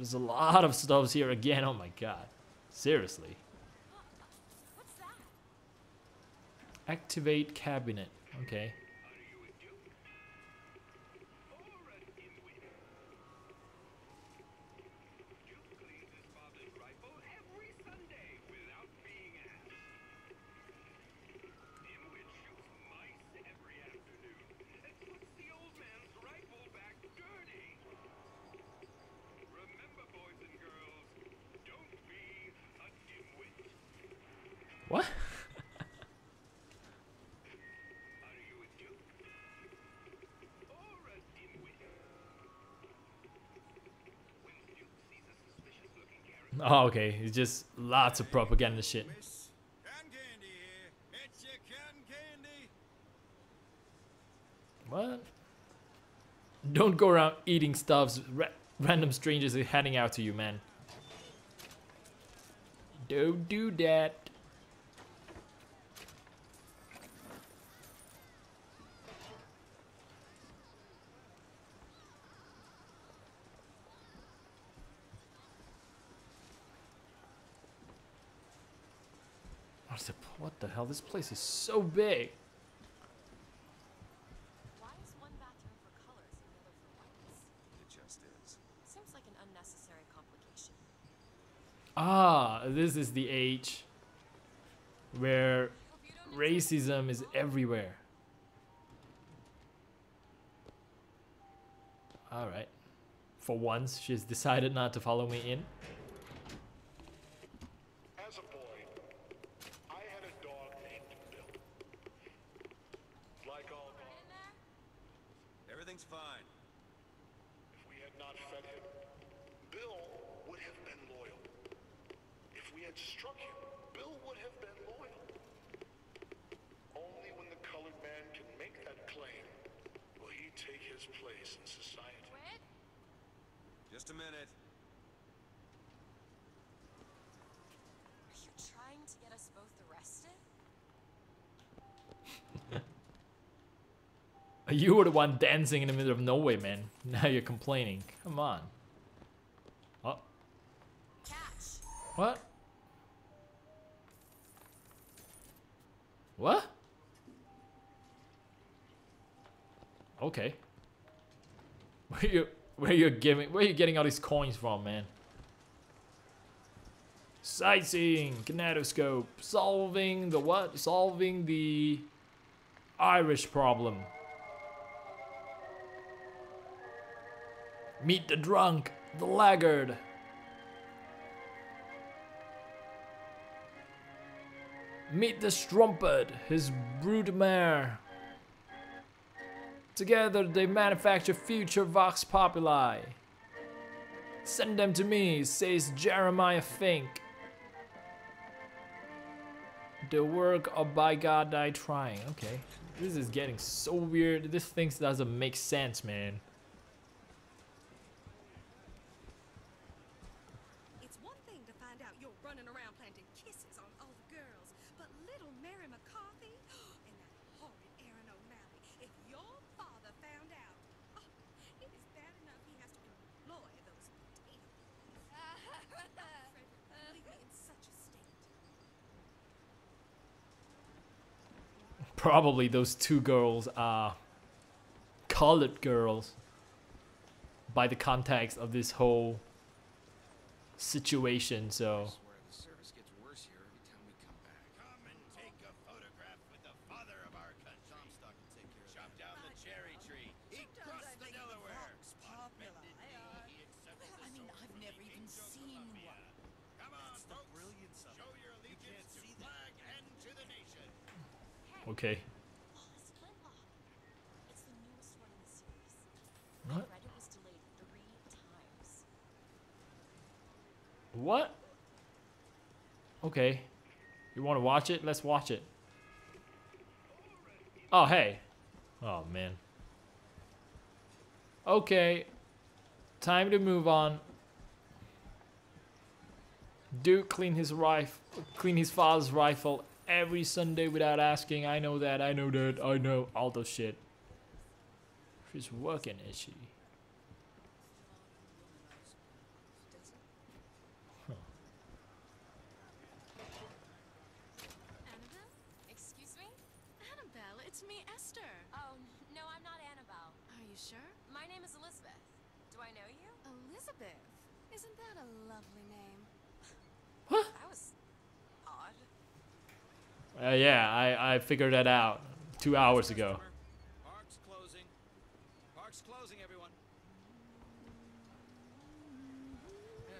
There's a lot of stuffs here again. Oh my god. Seriously. Activate cabinet. Okay. What? Oh, okay. It's just lots of propaganda shit. Miss Cotton Candy here. It's your cotton candy. What? Don't go around eating stuffs. Ra random strangers are heading out to you, man. Don't do that. What's the, what the hell? This place is so big. Why is one bathroom for colors and the other for whites? It just is. Seems like an unnecessary complication. Ah, this is the age where Hope you don't racism is everywhere. Alright. For once, she's decided not to follow me in. As a boy, I had a dog named Bill. Like all dogs, in there? Everything's fine. if we had not fed him, Bill would have been loyal. If we had struck him, Bill would have been loyal. Only when the colored man can make that claim will he take his place in society. Quit? Just a minute. Are you trying to get us both arrested? You were the one dancing in the middle of nowhere, man. Now you're complaining. Come on. Oh, what? What? Okay. Where you where you giving where you getting all these coins from, man? Sightseeing, kinetoscope, solving the what? Solving the Irish problem. Meet the drunk, the laggard. Meet the strumpet, his brood mare. Together they manufacture future Vox Populi. Send them to me, says Jeremiah Fink. The work of by God I trying. Okay. This is getting so weird. This thing doesn't make sense, man. It's one thing to find out you're running around planting kisses on all the girls, but little Mary McCarthy and that horrid Erin O'Malley, if your father found out, oh, it is bad enough he has to employ those potato Frederick, leave me in such a state. Probably those two girls are colored girls by the context of this whole situation, so series. What? What? Okay. You want to watch it? Let's watch it. Oh, hey. Oh, man. Okay. Time to move on. Duke clean his rifle, clean his father's rifle every Sunday without asking. I know that, I know that, I know all the shit. She's working, is she? Excuse me? Annabelle, it's me, Esther. Oh, no, I'm not Annabelle. Are you sure? My name is Elizabeth. Do I know you? Elizabeth? Isn't that a lovely name? What? I was uh, yeah, I, I figured that out two hours ago. Park's closing. Park's closing, everyone.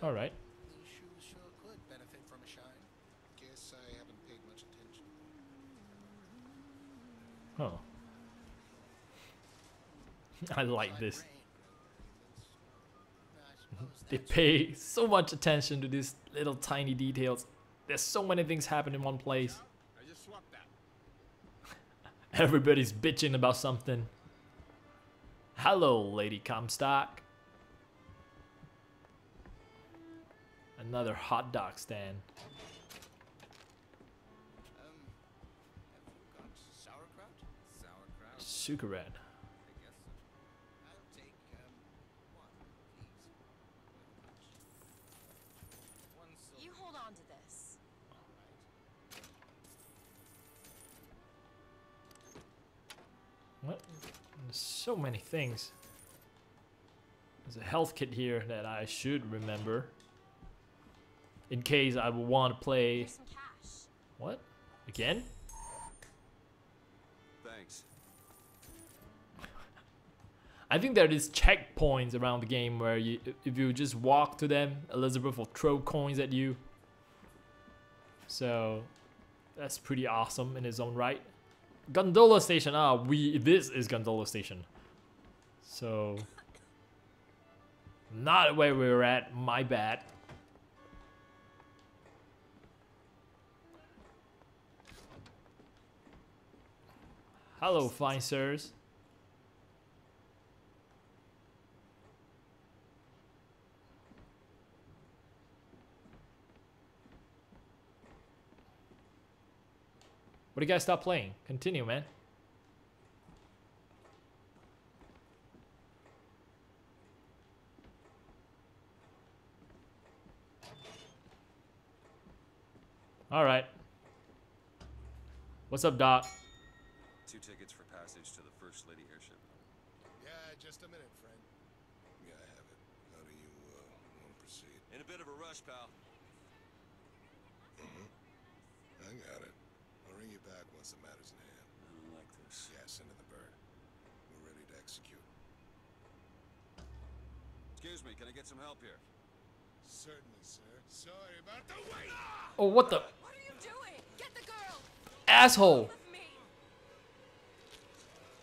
All right. Sure could benefit from a shine. Guess I haven't paid much attention. Oh. I like this. Rain. I suppose They pay so much attention to these little tiny details. There's so many things happen in one place. Swapped that. Everybody's bitching about something. Hello, Lady Comstock. Another hot dog stand. Um, have you got sauerkraut? Sauerkraut red. I guess so. I'll take, um, one, please. One silver. You hold on to this. What? There's so many things. There's a health kit here that I should remember. In case I would want to play. Here's some cash. What? Again? Thanks. I think there is checkpoints around the game where you, if you just walk to them, Elizabeth will throw coins at you. So that's pretty awesome in its own right. Gondola station. Ah, we this is Gondola station. So not where we were at. My bad. Hello, fine sirs. What do you guys stop playing? Continue, man. All right. What's up, Doc? Two tickets for passage to the First Lady airship. Yeah, just a minute, friend. Yeah, I have it. How do you, uh, want to proceed? In a bit of a rush, pal. I got it. I'll ring you back once the matter's in hand. I don't like this. Yeah, send in the bird. We're ready to execute. Excuse me, can I get some help here? Certainly, sir. Sorry about the wait! Oh, what the What are you doing? Get the girl! asshole! With!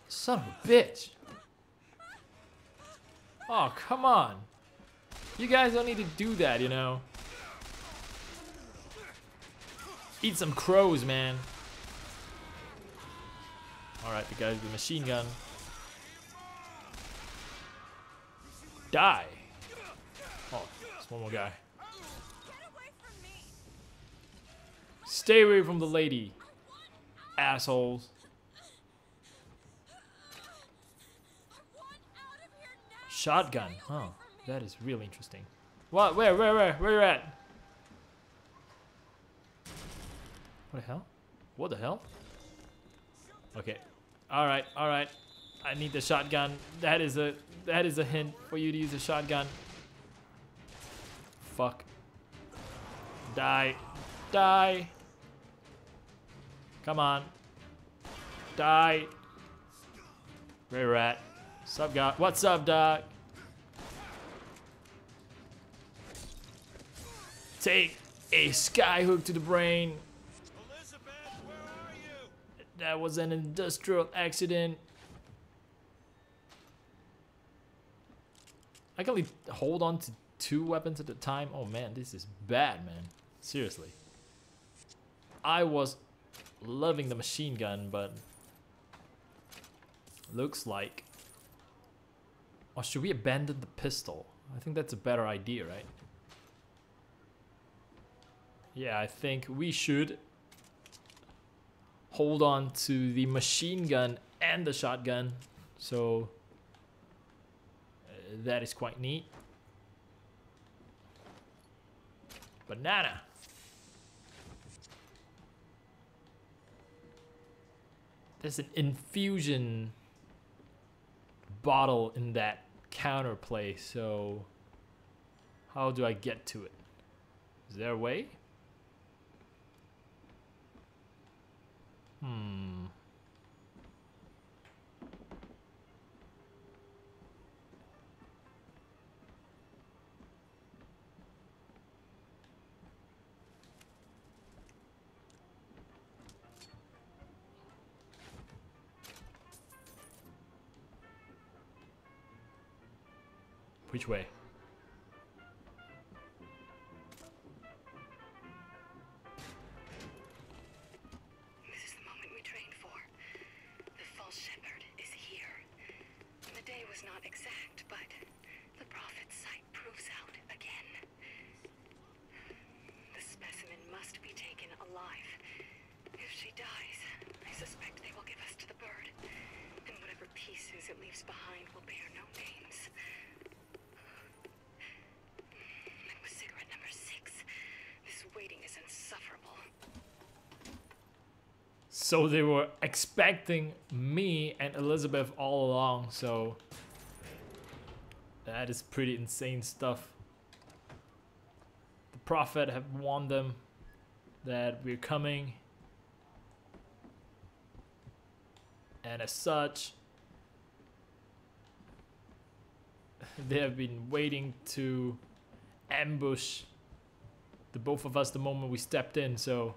Son of a bitch. Oh, come on. You guys don't need to do that, you know. Eat some crows, man. Alright, the guy with the machine gun. Die. Oh, there's one more guy. Stay away from the lady. Assholes. Shotgun. Huh. That is really interesting. What? Where? Where? Where? Where you at? What the hell? What the hell? Okay. All right. All right. I need the shotgun. That is a that is a hint for you to use a shotgun. Fuck. Die. Die. Come on. Die. Where rat. at? Sup, guy? What's up, doc? Take a skyhook to the brain. That was an industrial accident. I can only hold on to two weapons at a time. Oh man, this is bad, man. Seriously. I was loving the machine gun, but looks like. Or should we abandon the pistol? I think that's a better idea, right? Yeah, I think we should hold on to the machine gun and the shotgun. So uh, that is quite neat. Banana. There's an infusion bottle in that counter place, so How do I get to it? Is there a way? Hmm. Which way? Exact, but the prophet's sight proves out again. The specimen must be taken alive. If she dies, I suspect they will give us to the bird. And whatever pieces it leaves behind will bear no names. With cigarette number six, this waiting is insufferable. So they were expecting me and Elizabeth all along, so that is pretty insane stuff. The prophet have warned them that we're coming. And as such, they have been waiting to ambush the both of us the moment we stepped in, so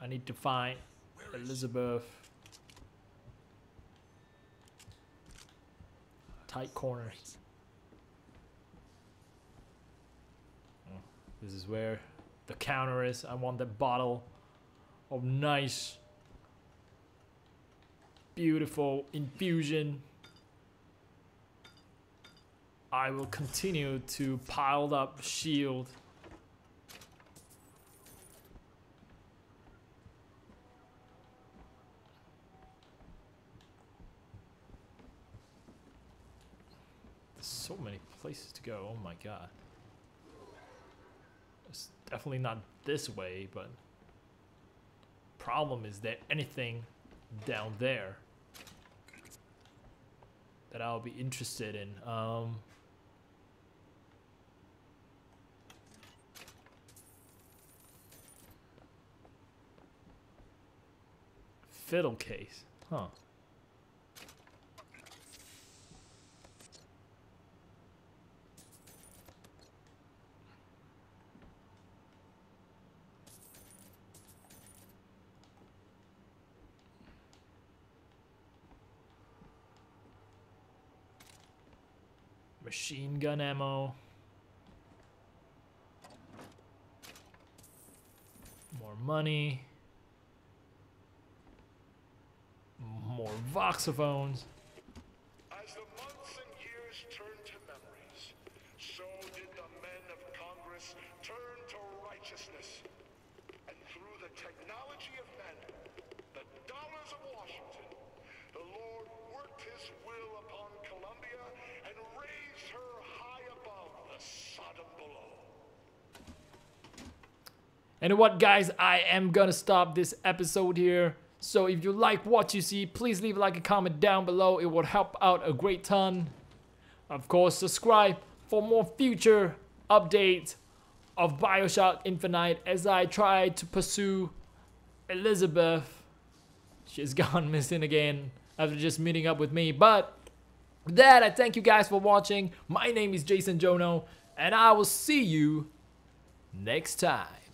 I need to find Elizabeth. Tight corners. Oh, mm. This is where the counter is. I want that bottle of nice, beautiful infusion. I will continue to pile up shield. So many places to go. Oh my god. It's definitely not this way, but problem is there anything down there that I'll be interested in? Um Fiddle case. Huh. Machine gun ammo. More money. More voxophones. As the months and years turned to memories, so did the men of Congress turn to righteousness. And through the technology of men, the dollars of Washington, the Lord worked his will upon And what, guys, I am gonna stop this episode here. So if you like what you see, please leave like a comment down below. It would help out a great ton. Of course, subscribe for more future updates of Bioshock Infinite as I try to pursue Elizabeth. She's gone missing again after just meeting up with me. But with that, I thank you guys for watching. My name is Jayson Jono, and I will see you next time.